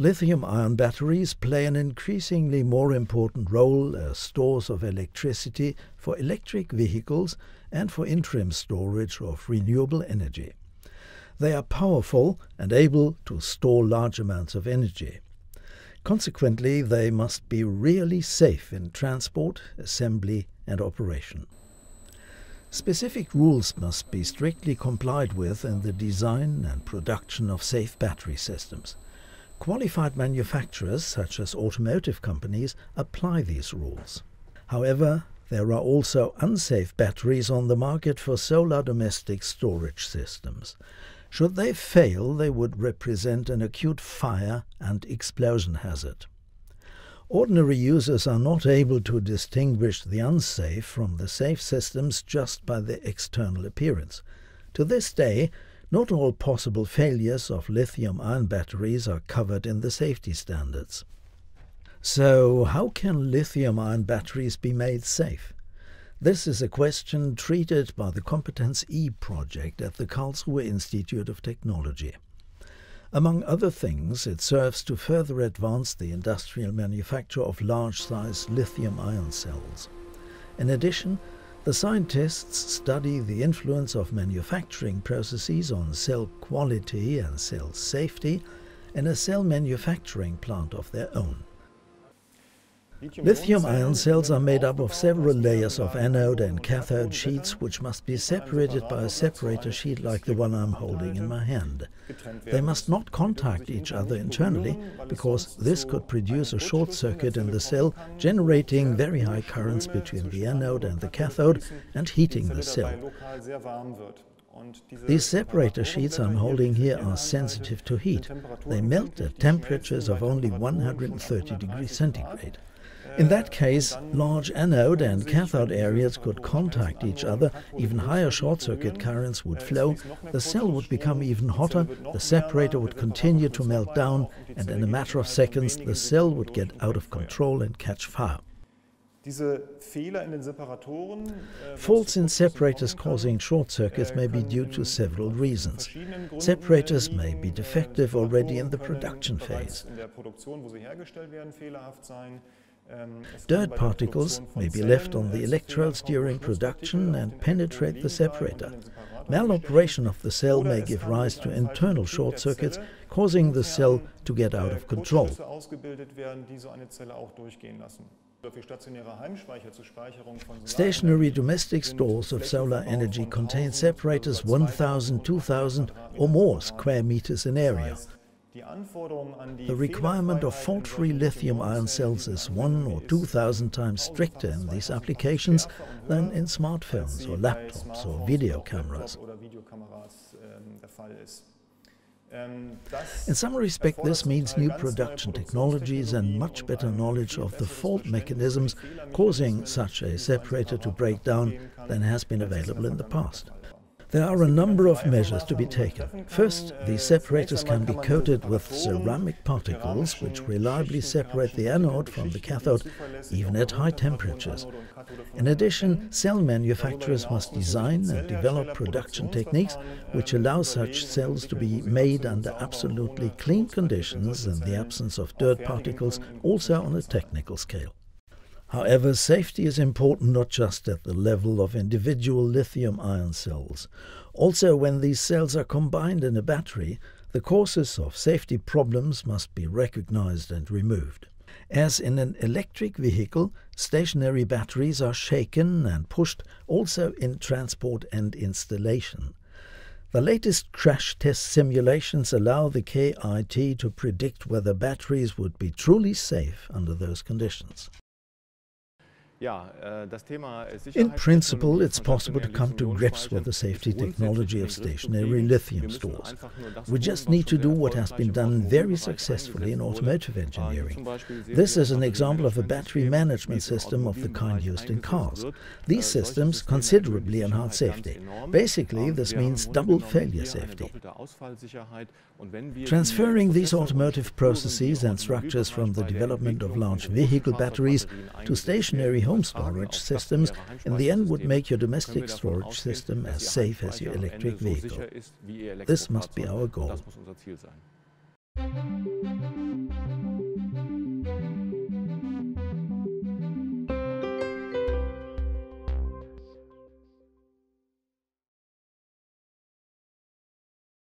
Lithium ion batteries play an increasingly more important role as stores of electricity for electric vehicles and for interim storage of renewable energy. They are powerful and able to store large amounts of energy. Consequently, they must be really safe in transport, assembly and operation. Specific rules must be strictly complied with in the design and production of safe battery systems. Qualified manufacturers, such as automotive companies, apply these rules. However, there are also unsafe batteries on the market for solar domestic storage systems. Should they fail, they would represent an acute fire and explosion hazard. Ordinary users are not able to distinguish the unsafe from the safe systems just by their external appearance. To this day, not all possible failures of lithium-ion batteries are covered in the safety standards. So how can lithium-ion batteries be made safe? This is a question treated by the Competence E project at the Karlsruhe Institute of Technology. Among other things, it serves to further advance the industrial manufacture of large-size lithium-ion cells. In addition, the scientists study the influence of manufacturing processes on cell quality and cell safety in a cell manufacturing plant of their own. Lithium-ion cells are made up of several layers of anode and cathode sheets which must be separated by a separator sheet like the one I'm holding in my hand. They must not contact each other internally because this could produce a short circuit in the cell generating very high currents between the anode and the cathode and heating the cell. These separator sheets I'm holding here are sensitive to heat. They melt at temperatures of only 130 degrees centigrade. In that case, large anode and cathode areas could contact each other, even higher short-circuit currents would flow, the cell would become even hotter, the separator would continue to melt down, and in a matter of seconds the cell would get out of control and catch fire. Faults in separators causing short circuits may be due to several reasons. Separators may be defective already in the production phase. Dirt particles may be left on the electrodes during production and penetrate the separator. Maloperation of the cell may give rise to internal short circuits, causing the cell to get out of control. Stationary domestic stores of solar energy contain separators 1000, 2000 or more square meters in area. The requirement of fault-free lithium-ion cells is one or two thousand times stricter in these applications than in smartphones or laptops or video cameras. In some respect, this means new production technologies and much better knowledge of the fault mechanisms causing such a separator to break down than has been available in the past. There are a number of measures to be taken. First, these separators can be coated with ceramic particles which reliably separate the anode from the cathode even at high temperatures. In addition, cell manufacturers must design and develop production techniques which allow such cells to be made under absolutely clean conditions in the absence of dirt particles, also on a technical scale. However, safety is important not just at the level of individual lithium ion cells. Also, when these cells are combined in a battery, the causes of safety problems must be recognized and removed. As in an electric vehicle, stationary batteries are shaken and pushed also in transport and installation. The latest crash test simulations allow the KIT to predict whether batteries would be truly safe under those conditions. Äh, In principle, it's possible to come to grips with the safety technology of stationary lithium stores. We just need to do what has been done very successfully in automotive engineering. This is an example of a battery management system of the kind used in cars. These Äh, systems considerably enhance safety. Basically, this means double failure safety. Transferring these automotive processes and structures from the development of large vehicle batteries to stationary home storage systems in the end would make your domestic storage system as safe as your electric vehicle. This must be our goal.